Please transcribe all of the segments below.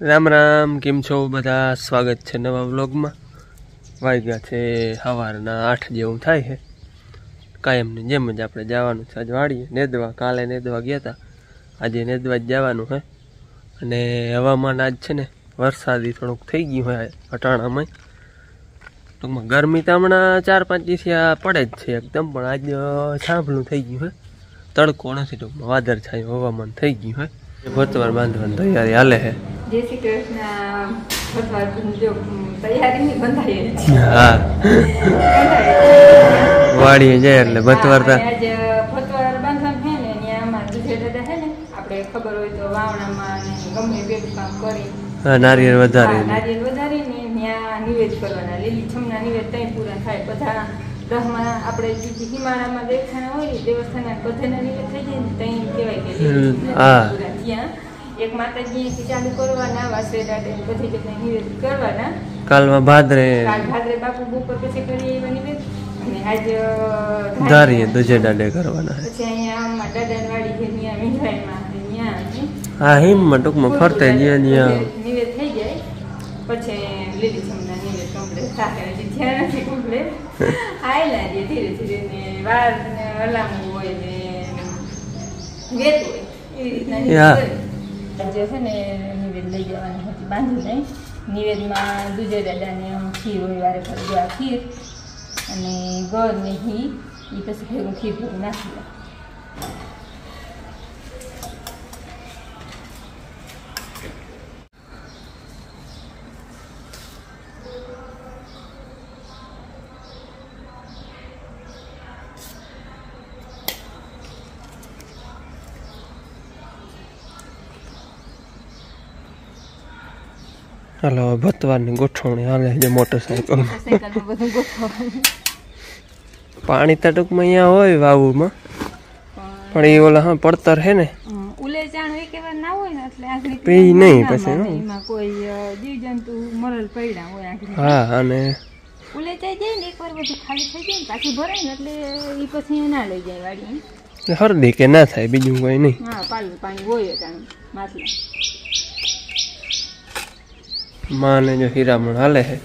રામ રામ, કેમ છો બધા? સ્વાગત છે નવા વ્લોગમાં. વાગ્યા છે સવારના આઠ જેવું થાય છે. કાયમની જેમ જ આપણે જવાનું છે. આજ વાડીએ નેદવા, કાલે નેદવા ગયા હતા આજે નેદવા જ જવાનું છે. અને હવામાન આજ છે ને વરસાદી થોડુંક થઈ ગયું હોય અટાણામાં. ટૂંકમાં ગરમી તો હમણાં ચાર પાંચ દિવસથી પડે જ છે એકદમ, પણ આજ સાંભળું થઈ ગયું હોય તડકો નથી ટૂંકમાં. વાદળ છાયું હવામાન થઈ ગયું હોય ભરતવાર બાંધવાની તૈયારી હાલે છે. જય શ્રી કૃષ્ણ. ની જાય એટલે ભતવાર ને ને ને નારિયેળ વધારે વધારીને ત્યાં નિવેદ કરવાના. લીલી છમના નિવેદ ત્યાં પૂરા થાય. બધા દહમાં આપણે જે હિમાળામાં હિમાલયમાં હોય ને દેવસ્થાનના બધાના નિવેદ થઈ જાય ને ત્યાં કહેવાય કે હા. ત્યાં એક માતાજીથી ચાલુ કરવાના વાસરે દાદે બધી જગ્યાએ નિવેદ કરવાના. કાલમાં ભાદરે કાલ ભાદરે બાપુ બપોર પછી કરીએ એવા નિવેદ. અને આજ ધારીએ. દુજે દાડે કરવાના. પછી અહીંયા આમાં દાદાની વાડી છે ત્યાં મીંઢરાઈમાં ત્યાં હા હિમમાં ટૂંકમાં ફરતે જ્યાં જ્યાં નિવેદ થઈ જાય. પછી લીલી ચમના નિવેદ કમ્પ્લીટ ધ્યાન નથી કમ્પ્લીટ આયલા જે ધીરે ધીરે ને વાર ને હોય ને વેત હોય. એવી રીતના. જે છે ને નિવેદ લઈ જવાની હતી બાંધી નહીં. નિવેદમાં દુજે દાદાને ખીર હોય, વારે ફરે જો આ ખીર અને ગળ ને ઘી એ પછી ભેગું ખીર ભેગું નાખી દે હાલો ભતવારની ગોઠવણી હાલે છે મોટરસાયકલ પાણી તો ટૂંકમાં અહીંયા હોય વાવુમાં પણ એ ઓલા હા પડતર હે ને. પી નહીં પછી, હા. અને ઉલે જાય ને એકવાર બધું ખાલી થઈ જાય ને પાછું ભરાય ને એટલે એ પછી ના લઈ જાય વાડી હરદી કે ના થાય બીજું કોઈ નહીં. હા પાણી હોય માને જો હીરામણ હાલે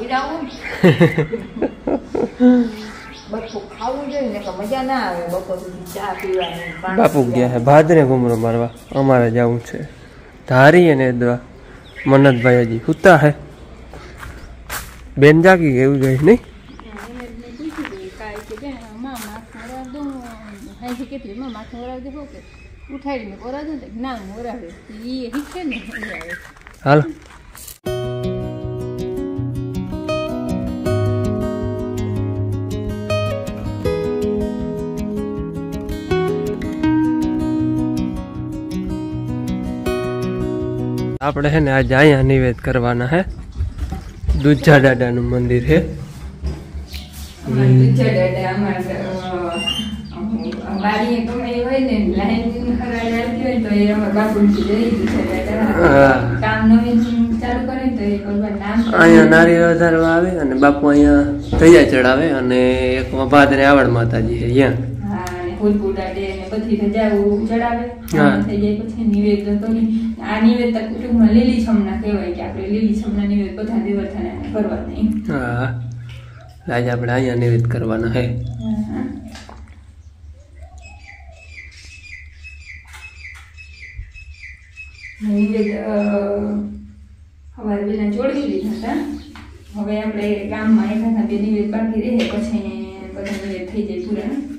વિરાવું પીવાની બાપુ ગયા હે ભાદરે ઘુમરો મારવા. અમારે જવું છે. ધારી અને દવા. મનતભાઈ હજી હુતા હે. બેન જાગી એવું જાય નહીં? ઉઠાડીને ઓરાડે ને ના ઓરાવે એ શીખે ને ઓરાવે હાલો. આપણે છે ને આજે અહીંયા નિવેદ કરવાના હે. દુજા દાદાનું મંદિર દૂધા દાદા અમારે વાડીએ ગમે હોય ને લાઈન હરાડે તો એ અમારા બાપુજી જઈ દૂધા દાદા કામ નવીન ચાલુ કરે તો એ ભગવાન નામ અહીંયા નારિયેળ વધારવા આવે અને બાપુ અહીંયા ધૈયા ચડાવે અને એક ભાદરે આવડ માતાજી છે અહીંયા. હા અને ફૂલ ઉડાડે ને બધી રજાઓ ચડાવે. થઈ જાય પછી નિવેદ કરી આ નિવેદ તો કુટુંબમાં લીલી છમના કહેવાય કે આપણે લીલી છમના નિવેદ બધા દેવતાને કરવા નહીં. હા. આજે આપણે અહીંયા નિવેદ કરવાના હે. હા. નિવેદ અ, બેના જોડી લીધા હતા હવે આપણે ગામમાં એકાદા બે નિવેદ બાકી રહે પછી બધા નિવેદ થઈ જાય પૂરા.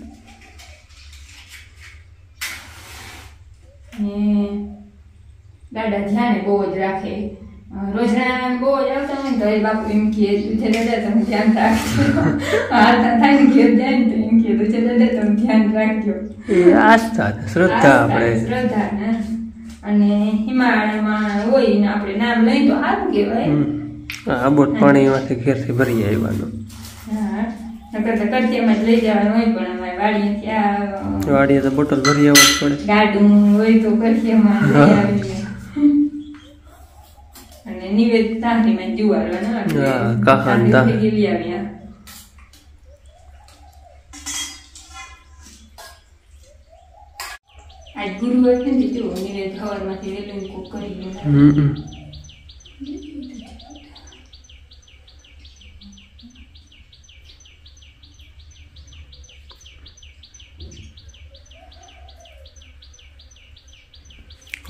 ને દાદા ધ્યાન બહુ જ રાખે. અ, રોજના બહુ જ આવતા હોય ને તો એ બાપુ એમ કહે તુજે દાદા તમે ધ્યાન રાખજો. હાલતા થાય ને ઘેર જાય ને તો એમ કહે તુજે દાદા તમે ધ્યાન રાખજો. આસ્થા શ્રદ્ધા આપણે. શ્રદ્ધા ને. અને હિમાલયમાં હોય ને આપણે નામ લઈ તો સારું કહેવાય. આબોટ પાણીમાંથી ઘેરથી ભરી આવવાનું હા નકર તો કટિયામાં જ લઈ જવાનું હોય પણ અમારે વાડીએ ત્યાં વાડીએ તો બોટલ ભરી આવવું પડે. ગાડું હોય તો લઈ આવીએ. અને નિવેદ તાહરીમાં તાહરી લઈ આવ્યા આજ ગુરુવાર છે ને જો નિવેદ સવારમાંથી વહેલું કોક કરી ગયું.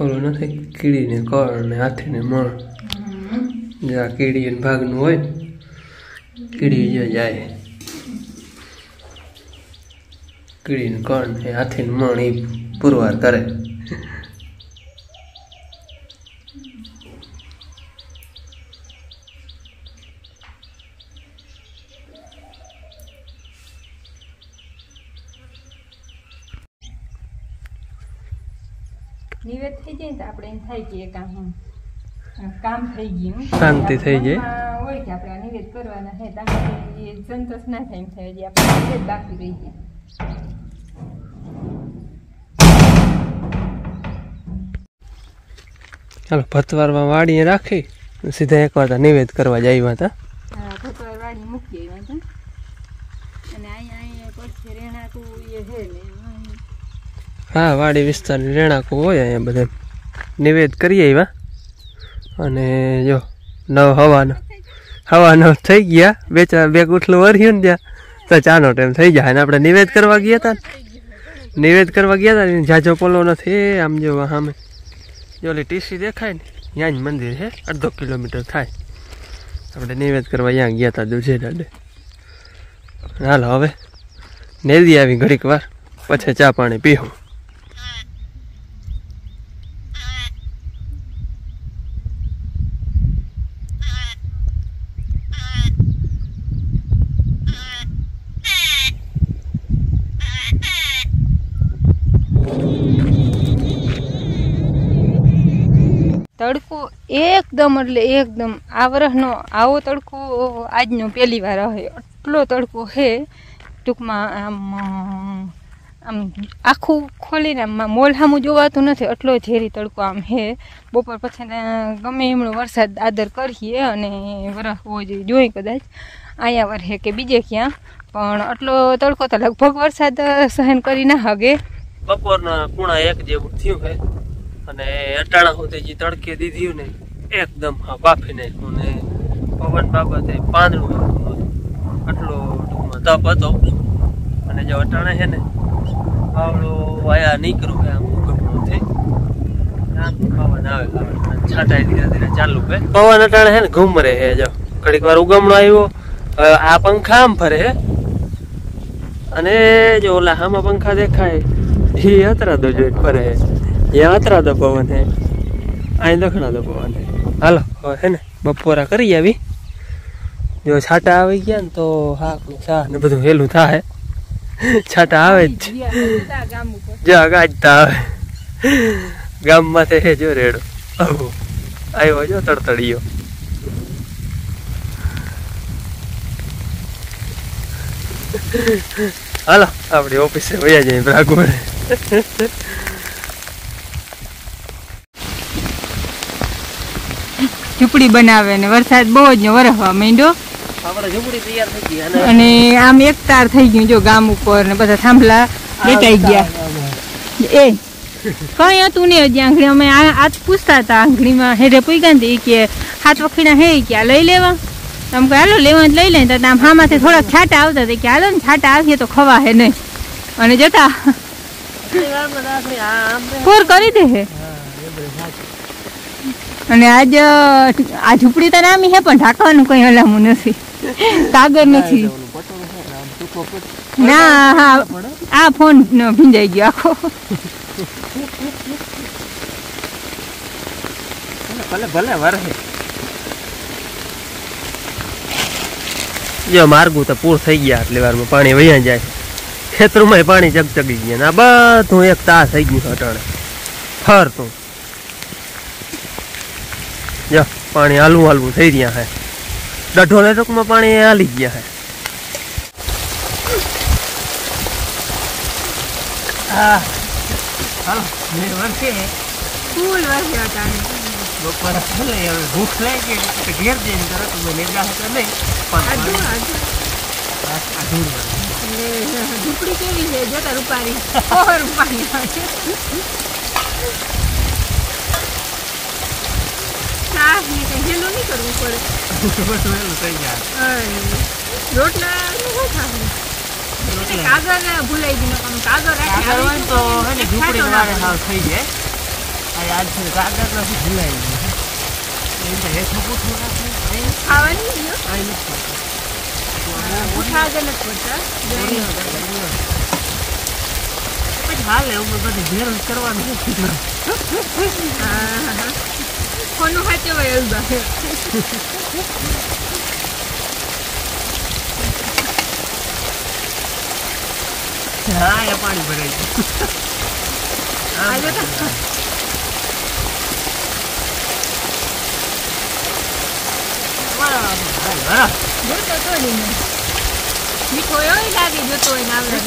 ઓલું નથી કીડીને કળ ને હાથીને મણ. જ્યાં કીડી ભાગનું હોય કીડી જે જાય. કીડીને કળ ને હાથીને મણ એ પુરવાર કરે. નિવેદ થઈ જાય ને તો આપણે એમ થાય કે કામ કામ થઈ ગયું. શાંતિ થઈ જાય. હોય કે આપણે નિવેદ કરવાના છે ત્યાં સંતોષ ના થાય એમ થાય આપણે બાકી રહી ગયા. ચાલો ભતવારમાં વાડીએ રાખી સીધા એકવાર વાર નિવેદ કરવા જાય હતા. હા ભગવાન વાડી મૂકી આવ્યા હતા. અને અહીંયા અહીંયા પછી રહેણાંકું એ છે ને હા વાડી વિસ્તારની રહેણાંકો હોય અહીંયા બધે. નિવેદ કરી આવ્યા. અને જો નવ હવાનો. હવાનો થઈ ગયા. બે ચાર બે ગુઠલું વર્યું ને ત્યાં. તો ચાનો ટાઈમ થઈ જાય અને આપણે નિવેદ કરવા ગયા હતા નિવેદ કરવા ગયા હતા જાજો પોલો નથી. આમ જો સામે ઓલી ટીસી દેખાય ને ત્યાં જ મંદિર છે અડધો કિલોમીટર થાય. આપણે નિવેદ કરવા ત્યાં ગયા હતા દુજે દાડે હાલો હવે, નેદી આવી ઘડીક વાર, પછી ચા પાણી પીવું તડકો એકદમ એટલે એકદમ આ વરસનો આવો તડકો આજનો પહેલી વાર હે આટલો તડકો હે, ટૂંકમાં આમ આમ આખું ખોલીને આમ મોલ સામું જોવાતું નથી, એટલો ઝેરી તડકો આમ હે. બપોર પછી ગમે એમનો વરસાદ આદર કરીએ અને વરસ હોવો જોઈએ જોઈએ કદાચ. અહીંયા વરસે કે બીજે ક્યાં. પણ આટલો તડકો તો લગભગ વરસાદ સહન કરી ના હગે. બપોરના પૂણા એક જેવું થયું છે અને અટાણા સુધી જે તડકે દીધું ને એકદમ બાફી નાખ્યું ને પવન બાબતે પાંદડું આટલો ટૂંકમાં તપ હતો. અને જો અટાણે છે ને, આવડો વાયા નીકળું કે આમ આમ પવન આવે છાંટાઈ ધીરે ધીરે ચાલુ કે પવન અટાણે છે ને, ઘૂમરે છે, જો. ઘડીક વાર ઉગમણો આવ્યો. આ પંખા આમ ફરે છે. અને જો ઓલા હામાં પંખા દેખાય એ અતરાદો જોઈ ફરે એ અતરાદો પવન હે અહીં દખણાદો પવન હે હાલો. હવે હે ને, બપોરા કરી આવી. જો છાટા આવી ગયા ને તો હા ને બધું વહેલું થાય. છાટા આવે જ. જો ગાજતા આવે. ગામમાંથી હે જો રેડો. આવ્યો જો તડતડીયો. હાલો, આપણી ઓફિસે વયા જઈએ બ્રાગોડે ઝૂંપડી બનાવે ને વરસાદ બહુ જ વરસવા માંડ્યો. અને આમ એક તાર થઈ ગયું જો ગામ ઉપર ને બધા થાંભલા બેટાઈ ગયા. એ કઈ હતું નહીં હજી આંગળી. અમે આ આજ પૂછતા હતા આંગળીમાં. હેડે પૂગ્યા ને કે હાથ વખીના હે? કે આ લઈ લેવા. આમ કે હાલો લેવા જ લઈ લે. તો આમ હામાંથી થોડાક છાટા આવતા હતા. કે હાલો ને છાટા આવીએ તો ખવા હે નહીં. અને જતા. પૂર કરી દે હે. અને આજ આ ઝૂંપડી તો નામી હે પણ ઢાંકવાનું કઈ હલામું નથી. કાગળ નથી. ના હા આ ફોન ભીંજાઈ ગયો આખો. ભલે ભલે વરસે જો માર્ગું તો પૂર થઈ ગયા આટલી વારમાં પાણી વહ્યા જાય. ખેતરોમાં પાણી ચગચગી ગયા ને આ બધું એક તાસ થઈ ગયું અટાણે. ફરતું. જો પાણી હાલવું હાલવું થઈ રહ્યા હે. દઢો ને ટૂંકમાં પાણી હાલી ગયા હે. હા. હાલો બે વર્ષે ફૂલ વર્ષે હતા બપોરે ભલે હવે ભૂખ લાગી એટલે ઘેર જઈને તરત મેં લેગા હતા નહીં. પણ આધું આ ધૂળ વાળું. ઝૂંપડી કેવી છે? જોતા રૂપારી. ઓહો રૂપારી શાક ને કઈ હેલું નહીં કરવું પડે. બધું થઈ જાય રોટલા શું ખાવું એટલે ભૂલાઈ ગયું નકર કાગળ રાખી હોય તો હે ઝૂંપડી વાળે હાવ થઈ જાય. આ આજ સુધી કાગળ નથી ભૂલાઈ ગયું. હેઠું પૂઠું રાખે. ખાવાની જ લ્યો. અહીં નથી ઉઠા આગળ નથી પડતા ઓરી વગર ઓરી વગર. પછી હાલે એવું બધું ભેરું કરવાનું નથી vai ter બાકી. હા એ પાણી ભરાઈ ગયું. જોતો તો નહીં. જોતો હોય ને આવડે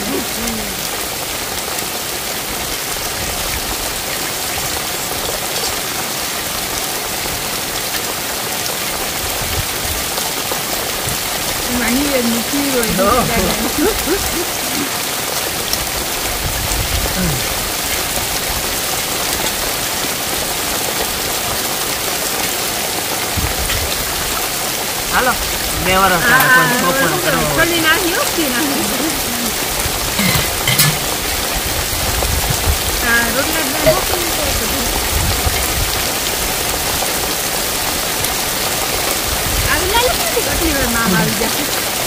એમાં નિવેદનું ખીર હોય ઓહો. દાદાનું. હાલો બે વર્ષ આ- થાય કોઈ આ છોકરો કરવો હોય. છોલી નાખ્યો ખીર નાખ્યો આ રોટલા જ બનાવો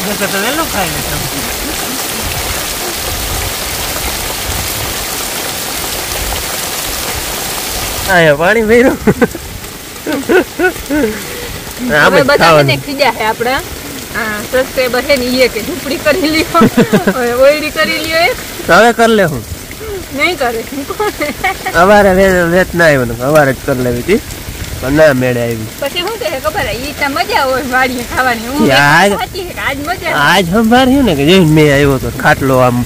નકર તો વહેલું ખાઈ લે તમે. અહીંયા પાણી ભર્યું હવે બધા. મને ખીજા છે આપણા આ સબસ્ક્રાઇબર છે ને ઈ કે ઝૂંપડી કરી લ્યો હવે ઓયડી કરી લ્યો હવે કરી લે હું નહીં કરે અમારે વેત ના આવ્યો અમારે જ કરી લેવી હતી પણ ના મેળે આવી. પછી શું કહે ખબર ઈ તો મજા હોય વાડીએ ખાવાની. હું યાર. એક સાચી આજ સંભાર છે. ને કે જેમ મેં આવ્યો તો ખાટલો આમ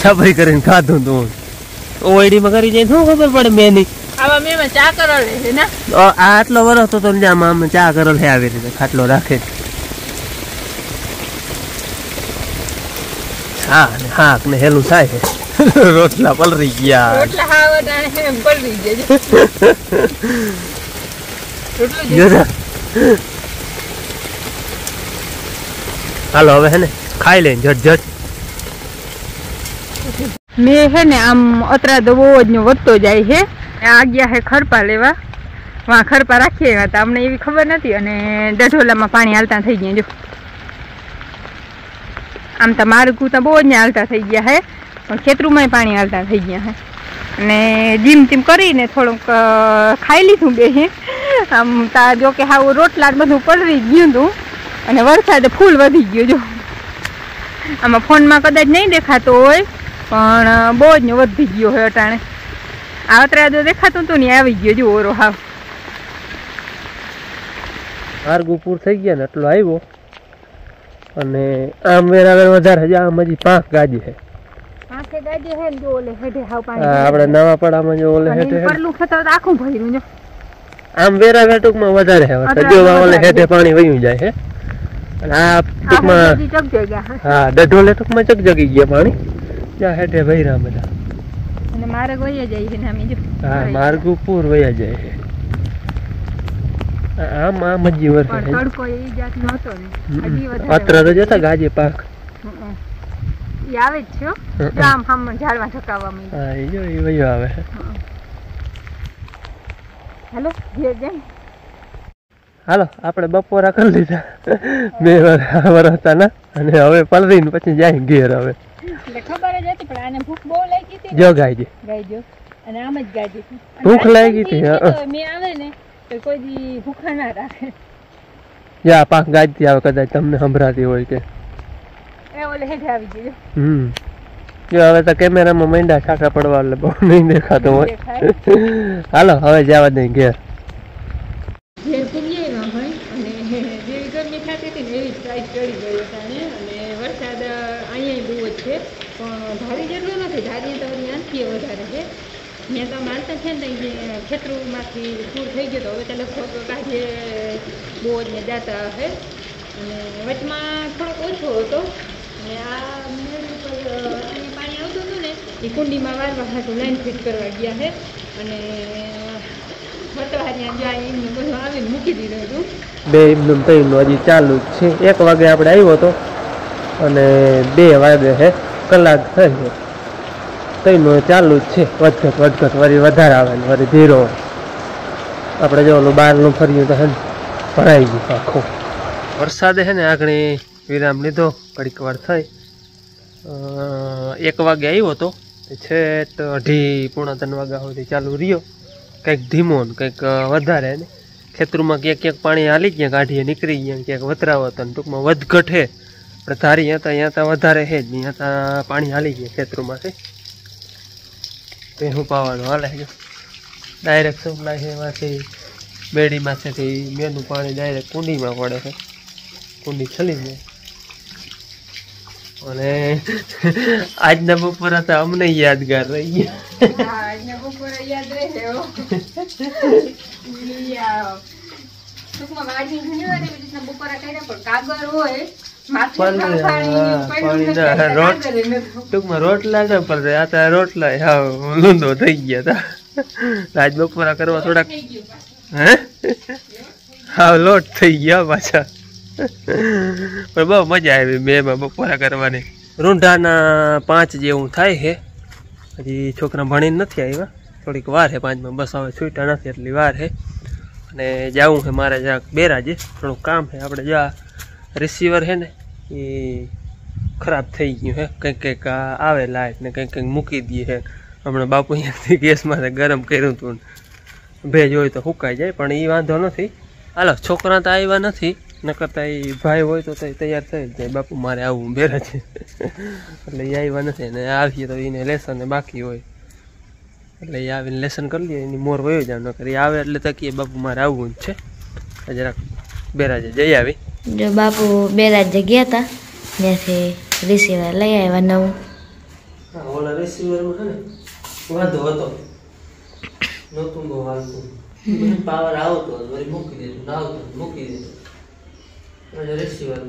છપરી કરીને ખાધું તું. ઓઈડીમાં કરી જાય શું ખબર પડે મેં નહીં આવા મેં ચા કરોડે છે ને? આ આટલો વરસ તો ને આમ આમ ચા કરેલ છે આવી રીતે ખાટલો રાખે. હા હાક ને હેલું થાય છે રોટલા પલરી ગયા. રોટલા પલળી જજો રોટલું જ જોજો. હાલો હવે હે ને ખાઈ લે જટ જટ મેં હે ને આમ બહુ જ વધતો જાય છે. આ ગયા છે ખરપા લેવા. વાં ખરપા રાખીએ એવા તો અમને એવી ખબર નથી. અને ડઢોલામાં પાણી હાલતા થઈ ગયા જો. આમ તો મારું કૂતા બહુ જ ને હાલતા થઈ ગયા છે પણ ખેતરુમાંય પાણી હાલતા થઈ ગયા છે અને જીમ ટીમ કરીને થોડુંક ખાઈ લીધું બે. આમ તા જો કે હાવ રોટલા ને બધું પલળી ગયું હતું. અને વરસાદ ફૂલ વધી ગયો જો. આમાં ફોનમાં કદાચ નહીં દેખાતો હોય, પણ બહુ જ ને વધી ગયો હોય અટાણે. આ અત્યારે દેખાતું હતું ને આવી ગયો જો ઓરો હાવ. માર્ગ ઉપર થઈ ગયા ને, એટલો આવ્યો. અને આમ વેરાવેર વધારે છે, આમ હજી પાંખ ગાજી છે. આપણે નવા પડામાં જો ઓલે હેઠે આખું ભર્યું આમ વેરા ટૂંકમાં વધારે છે સજો ઓલે હેઠે પાણી વયું જાય હે. અને આ ટૂંકમાં હે. ડઢોલે ટૂંકમાં ચકચકી ગયા પાણી. ત્યાં હેઠે ભર્યા બધા. અને માર્ગ વયા જાય છે નામી જો. હા માર્ગ ઉપર વયા જાય છે આ- આમ આમ હજી પણ તડકો એ જાતનો હતો ને. તો જતા ગાજે પાક. ઈ આવે જ છો. આમ આમ ઝાડવા ઠકાવવા માંડ્યા. હા ઈ જો ઈ વયો આવે. હાલો જે જાય હાલો આપણે બપોરા કરી લીધા. બે વર હતા ના અને હવે પલરીને પછી જાય ઘેર હવે. એટલે ખબર જ હતી પણ આને ભૂખ બહુ લાગી હતી. જો ગાયજી ગાય જો અને આમ જ ગાય હતી ભૂખ લાગી હતી, મેં આવે ને તો કોઈ દી ભૂખા ના રાખે. યા પાક ગાજતી આવે કદાચ તમને સંભળાતી હોય કે. એ ઓલે હેઠે આવી ગયો હમ. જો હવે તો કેમેરામાં માંડ્યા છાંટા પડવા એટલે બહુ નહીં દેખાતો હોય. હાલો હવે જવા દઈ ઘેર. ઘેર પૂરીએ એમાં હોય અને જેવી ગરમી થતી હતી ને એવી જ પ્રાઇસ ચડી ગઈ અટાણે અને વરસાદ અહીંયા બહુ જ છે પણ ધારી જેટલો નથી ધારી તો આનથી વધારે છે. ત્યાં તો માલતા છે ને જે ખેતરોમાંથી પૂર થઈ ગયો તો હવે તો લગભગ કાઢે બહુ જ ને હે અને વચમાં થોડોક ઓછો હતો. અને આ મેળ ઉપર કુંડીમાં વારવા હાટું લાઈન ફિટ કરવા ગયા છે. અને બે એમનું તઈનું હજી ચાલુ જ છે. એક વાગે આપણે આવ્યો હતો અને બે વાગે છે કલાક થઈ છે તઈનું ચાલુ જ છે. વધઘટ વધઘટ, વરી વધારે આવે ને વરી ધીરો આપણે જો બહારનું ફર્યું તો ભરાઈ ગયું આખું. વરસાદે છે ને આગળ વિરામ લીધો ઘડીક વાર થઈ. એક વાગે આવ્યો હતો તે છેટ અઢી, પોણા ત્રણ વાગ્યા સુધી ચાલુ રહ્યો. કંઈક ધીમો ને કંઈક વધારે ને. ખેતરમાં ક્યાંક ક્યાંક પાણી હાલી ગયા કાઢીએ નીકળી ગયા ક્યાંક વતરાવો હતો ને ટૂંકમાં વધઘટ પણ ધારી અહીંયા ત્યાં ત્યાં વધારે છે જ નહીં. ત્યાં પાણી હાલી ગયા ખેતરોમાંથી તે હું પાવાનું હાલે છે. ડાયરેક્ટ સપ્લાય છે એમાંથી, બેડીમાંથી મેનું પાણી ડાયરેક્ટ કુંડીમાં પડે છે. કુંડી છલી જાય. અને આજના બપોરા તો અમને યાદગાર રહી ગયા. હા આજના બપોરા યાદ હો. ટૂંકમાં હા, રોટલા ને પડે આ તો રોટલા હા લૂંદો થઈ ગયા હતા આજ બપોરા કરવા થોડાક હે? હાવ લોટ થઈ ગયા પાછા. પણ બહુ મજા આવી બેમાં બપોરા કરવાની. રૂંઢાના પાંચ જેવું થાય છે હજી છોકરા ભણીને નથી આવ્યા. થોડીક વાર છે પાંચમાં બસ હવે છૂટા નથી એટલી વાર છે અને જવું છે મારે જરાક બેરાજે. થોડુંક કામ છે આપણે જા રિસીવર છે ને, એ ખરાબ થઈ ગયું છે કંઈક કંઈક આવે લાઈટ ને કંઈક કંઈક મૂકી દઈએ છે હમણાં બાપુ અહીંયાથી ગેસમાં ગરમ કર્યું હતું ભેજ હોય તો સુકાઈ જાય, પણ એ વાંધો નથી. હાલો, છોકરા તો આવ્યા નથી. ન કરતા એ ભાઈ હોય તો તૈયાર થઈ જાય. બાપુ મારે આવવું બેરે છે. એટલે એ આવ્યા નથી ને આવીએ તો એને લેસન ને બાકી હોય. એટલે એ આવીને લેસન કરી લઈએ એની મોર વયો જાય નકર એ આવે એટલે તકીએ બાપુ મારે આવવું જ છે. જરાક બેરાજે જઈ આવી. જો બાપુ બે રાજ્ય ગયા હતા ત્યાંથી રિસીવર લઈ આવ્યા નવું. ઓલા રિસીવરમાં છે ને વાંધો હતો. નહોતું બહુ હાલતું. પાવર આવતો મૂકી દીધું ના આવતું મૂકી દીધું. અને રિસીવર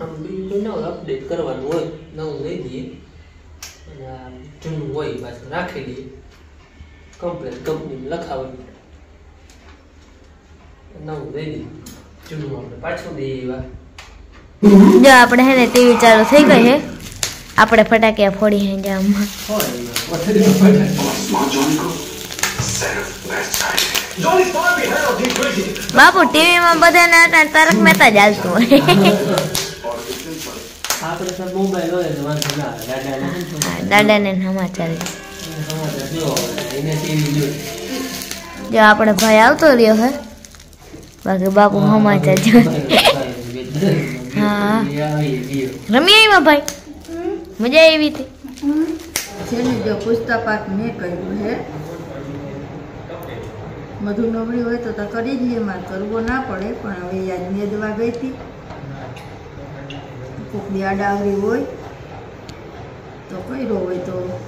આમ બીજું કોઈ નવું અપડેટ કરવાનું હોય નવું લઈ દઈએ. અને આ જૂનું હોય પાછું રાખી દઈએ. કમ્પ્લેન કંપનીમાં લખાવી નવું લઈ દઈએ. જૂનું આપણે પાછું દઈએ એવા. જો આપણે હે ને ટીવી ચાલુ થઈ ગઈ છે આપણે ફટાકિયા ફોડી હે જામમાં પડે બાપુ ટીવીમાં બધાને અટાણે તારક મહેતા જ હાલતું હોય. દાદાને. હા, દાદાને સમાચાર. જો આપણે ભાઈ આવતો રહ્યો હે બાકી બાપુ સમાચાર જો હા. રમી આવ્યા ભાઈ? મજા આવી હતી. જેને જો પૂછતા પાક મેં કર્યું છે મધુ નબળી હોય તો કરી જ લે મારે કરવો ના પડે પણ હવે યાદ મેદવા ગઈ હતી. કોકની આડાવરી હોય તો કર્યો હોય તો.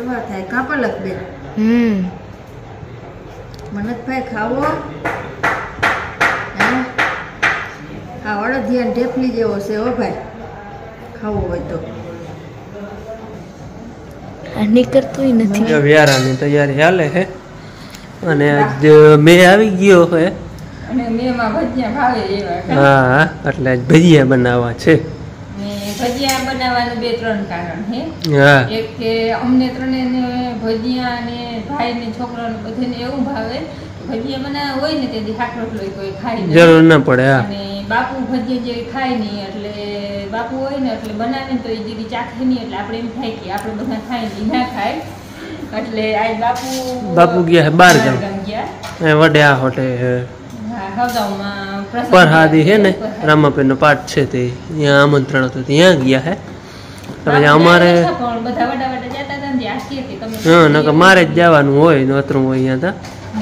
એવા થાય. કાં પલક બેન? હમ. મનતભાઈ ખાવો? હે? આ અડદિયા ઢેફલી જેવો છે હો ભાઈ. ખાવો હોય તો. નીકળતું નથી. વ્યારાની તૈયારી હાલે છે. અને આજ મેં આવી ગયો છે. અને મેમાં ભજીયા ભાવે એવા હા એટલે આજ ભજીયા બનાવવા છે. ભજીયા બનાવવાનું બે ત્રણ કારણ છે. હા. એક કે અમને ત્રણેયને ભજીયા ને ભાઈ ને છોકરાને બધાને એવું ભાવે ભજીયા બનાવ્યા હોય ને તેથી શાક રોટલો કોઈ ખાય જરૂર ના પડે હા. અને બાપુ ભજીયા જે ખાય નહીં એટલે બાપુ હોય ને એટલે બનાવે ને તો એ દીદી ચાખે નહીં એટલે આપણે એમ થાય કે આપણે બધા ખાય ને ના ખાય. એટલે આજ બાપુ બાપુ ગયા હે બહાર ગામ. ગયા. એ વડે આ હોટે પરહાદી હે ને પ્રસાદ. રામાપીરનો પાઠ છે તે. ત્યાં આમંત્રણ હતું ત્યાં ગયા હે. પછી અમારે હતા હતા ને હતી હા નકર મારે જ જવાનું હોય ને અતરું હોય અહીંયા તા.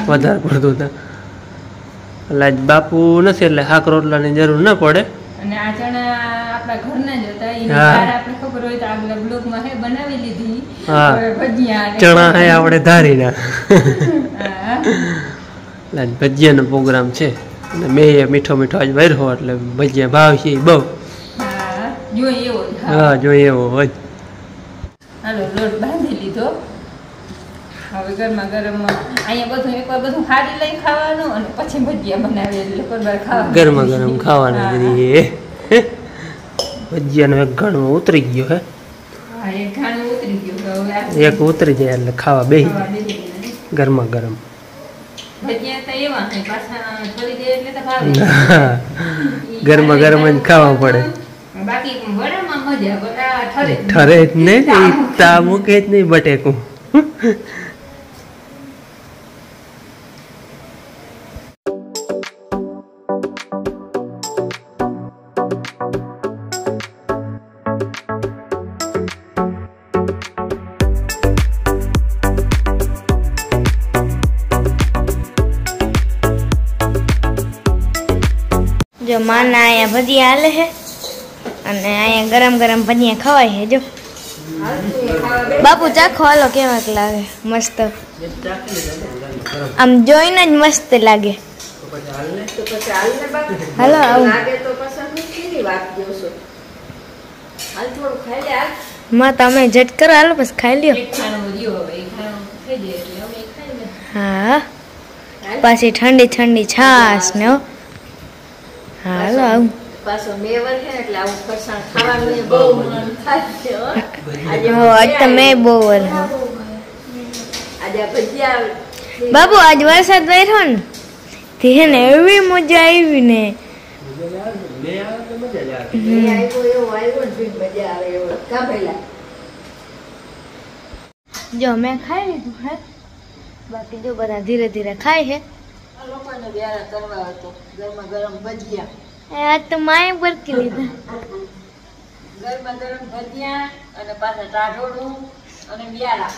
વધારે પડતું તા. એટલે બાપુ નથી એટલે શાક રોટલાની જરૂર ના પડે. અને આ ચણા આપણા ઘરના જ હતા. હા. આપણે ખબર હોય તો આગલા બ્લોકમાં હે બનાવી લીધી. ભજીયા ચણા હે આપણે ધારીના. એટલે ભજીયાનો પ્રોગ્રામ છે. અને મેં એ મીઠો મીઠો આજ વર્યો એટલે ભજીયા ભાવ છે બહુ. હા જોઈએ એવો હા જોઈએ એવો હોય. હાલો લોટ લીધો હવે ગરમા ગરમ અહીંયા બધું એકવાર બધું હારી લઈ ખાવાનું અને પછી ભજીયા બનાવી એટલે પરવાર ખાવાનું. ગરમા ગરમ ખાવાના જરીએ ભજીયાનો એક ઘણો ઉતરી ગયો હે? હા એક ઘાણું ઉતરી ગયું. હવે એક ઉતરી જાય એટલે ખાવા બેહી. ગરમા ગરમ. ગરમા ગરમ જ ખાવા પડે. ઠરે જ નહીં. તા મૂકે. જ નહીં બટેકું. જો માના અહીંયા ભજીયા હાલે છે અને અહીંયા ગરમ ગરમ ભજીયા ખવાય છે, જો. બાપુ ચાખો, હાલો કેવાક લાગે, મસ્ત. આમ જોઈને જ મસ્ત લાગે. તો પછી હાલને બાપ હાલો, આવું. લાગે તો પછી હું કેવી વાત જોશો હાલ થોડું ખાઈ લે હાલમાં તમે જટ કરો, હાલો બસ ખાઈ લ્યો. એક ખાણું રહ્યો હવે એક ખાણું થઈ જાય એટલે હવે એક ખાઈ લે હા. પાછી ઠંડી ઠંડી છાશ ને હો. હાલો. આવું પાછો મેવર છે એટલે આવું ફરસાણ ખાવાનું બહુ મન થાય છે હો. આજે હો આજ તો મેં બહુ વર આજે ભજીયા બાબુ આજ વરસાદ બેઠો ને? તે હે ને. એવી મજા આવી ને જો મેં ખાઈ લીધું હે? બાકી જો બધા ધીરે ધીરે ખાય છે. આ લોકોને વ્યારા કરવા હતો. ગરમા ગરમ ભજીયા. એ તો માએ બરકી લીધા. ગરમા ગરમ ભજીયા અને પાછા ટાઢોડું અને વ્યારા.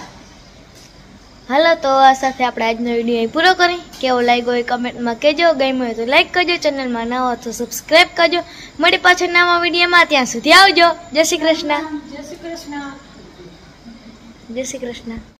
હાલો તો આ સાથે આપણે આજનો વીડિયો અહીં પૂરો કરી. કેવો લાગ્યો એ કમેન્ટમાં કહેજો. ગમ્યો હોય તો લાઈક કરજો. ચેનલમાં નવા હો તો સબસ્ક્રાઈબ કરજો. મળી પાછળ નવા વિડીયોમાં. ત્યાં સુધી આવજો. જય શ્રી કૃષ્ણ. જય શ્રી કૃષ્ણ. જય શ્રી કૃષ્ણ.